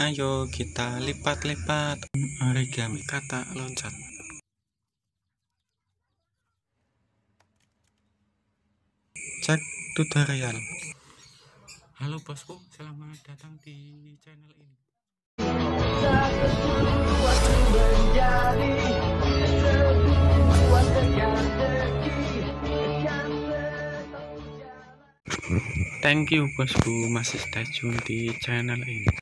Ayo kita lipat-lipat origami kata loncat. Cek tutorial. Halo bosku, selamat datang di channel ini. Thank you bosku masih stay tune di channel ini.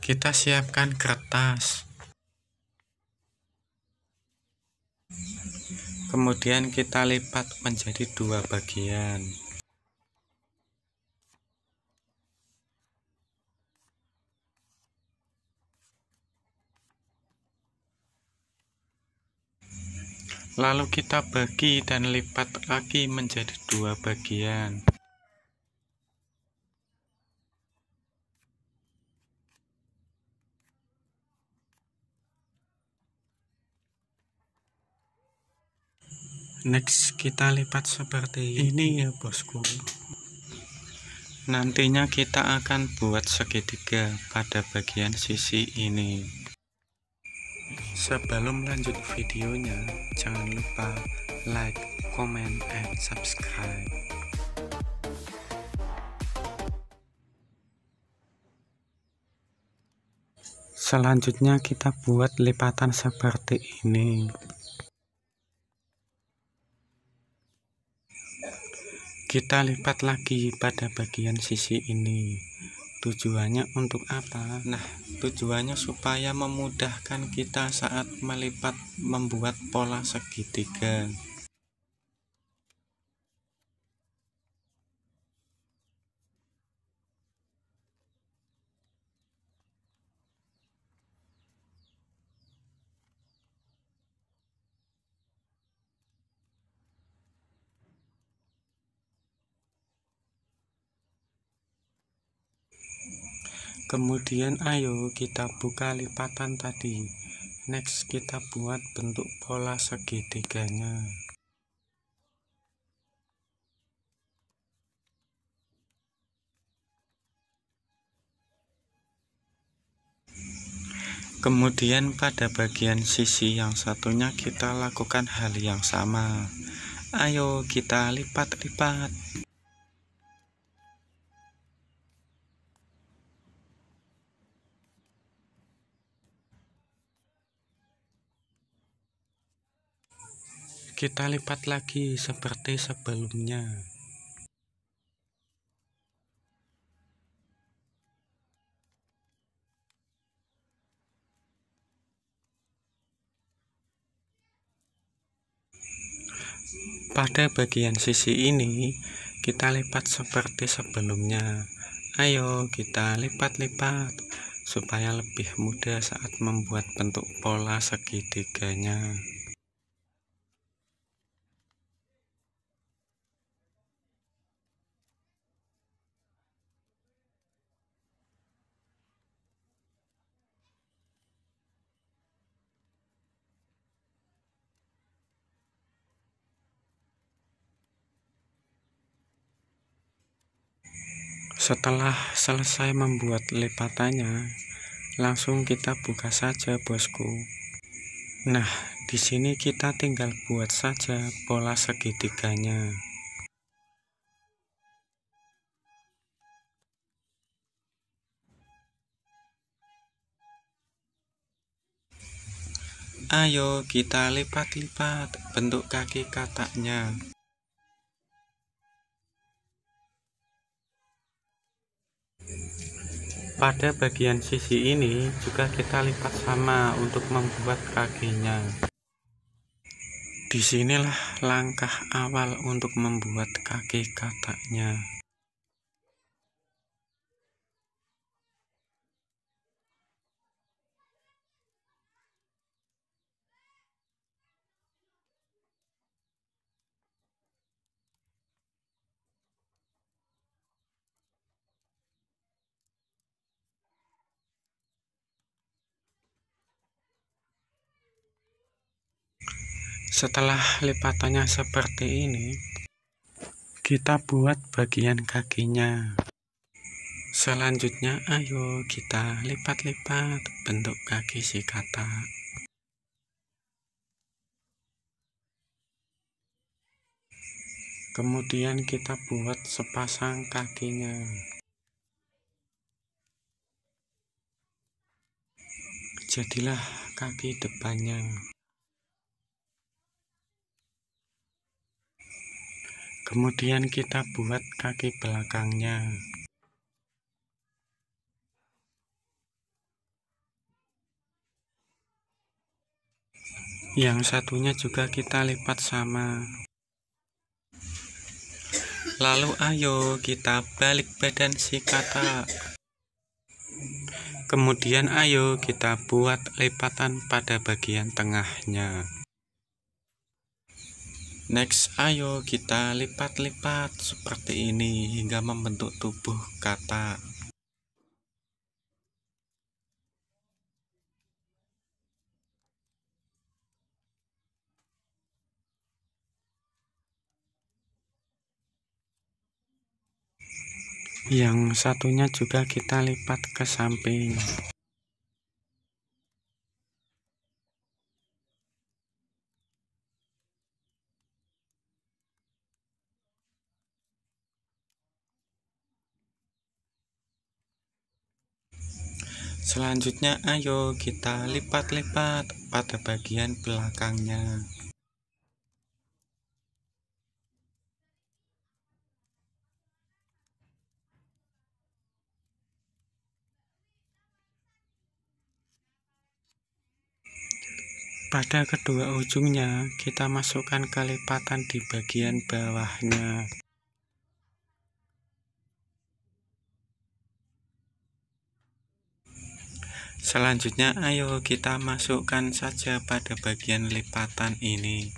Kita siapkan kertas. Kemudian kita lipat menjadi dua bagian. Lalu kita bagi dan lipat lagi menjadi dua bagian. Next kita lipat seperti ini ya bosku. Nantinya kita akan buat segitiga pada bagian sisi ini. Sebelum lanjut videonya, jangan lupa like, comment, and subscribe. Selanjutnya kita buat lipatan seperti ini. Kita lipat lagi pada bagian sisi ini. Tujuannya untuk apa? Nah tujuannya supaya memudahkan kita saat melipat membuat pola segitiga kemudian ayo kita buka lipatan tadi. Next kita buat bentuk pola segitiganya. Kemudian pada bagian sisi yang satunya kita lakukan hal yang sama. Ayo kita lipat-lipat kita lipat lagi seperti sebelumnya. Pada bagian sisi ini kita lipat seperti sebelumnya. Ayo kita lipat-lipat supaya lebih mudah saat membuat bentuk pola segitiganya Setelah selesai membuat lipatannya, langsung kita buka saja, bosku. Nah, di sini kita tinggal buat saja pola segitiganya. Ayo kita lipat-lipat bentuk kaki kataknya. Pada bagian sisi ini juga kita lipat sama untuk membuat kakinya. Di sinilah langkah awal untuk membuat kaki kataknya Setelah lipatannya seperti ini, kita buat bagian kakinya. Selanjutnya, ayo kita lipat-lipat bentuk kaki si kata. Kemudian kita buat sepasang kakinya. Jadilah kaki depannya. Kemudian kita buat kaki belakangnya. Yang satunya juga kita lipat sama. Lalu ayo kita balik badan si kata. Kemudian ayo kita buat lipatan pada bagian tengahnya. Next, ayo kita lipat-lipat seperti ini hingga membentuk tubuh kata. Yang satunya juga kita lipat ke samping. Selanjutnya ayo kita lipat-lipat pada bagian belakangnya. Pada kedua ujungnya, kita masukkan kelipatan di bagian bawahnya. Selanjutnya, ayo kita masukkan saja pada bagian lipatan ini.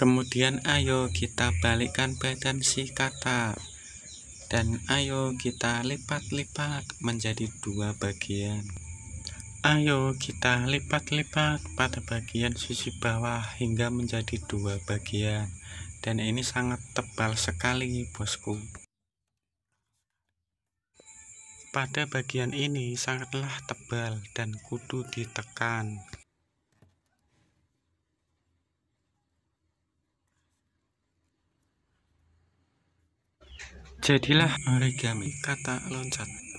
Kemudian ayo kita balikkan badan si kata dan ayo kita lipat-lipat menjadi dua bagian. Ayo kita lipat-lipat pada bagian sisi bawah hingga menjadi dua bagian. Dan ini sangat tebal sekali, bosku. Pada bagian ini sangatlah tebal dan kudu ditekan. Jadilah origami kata loncat.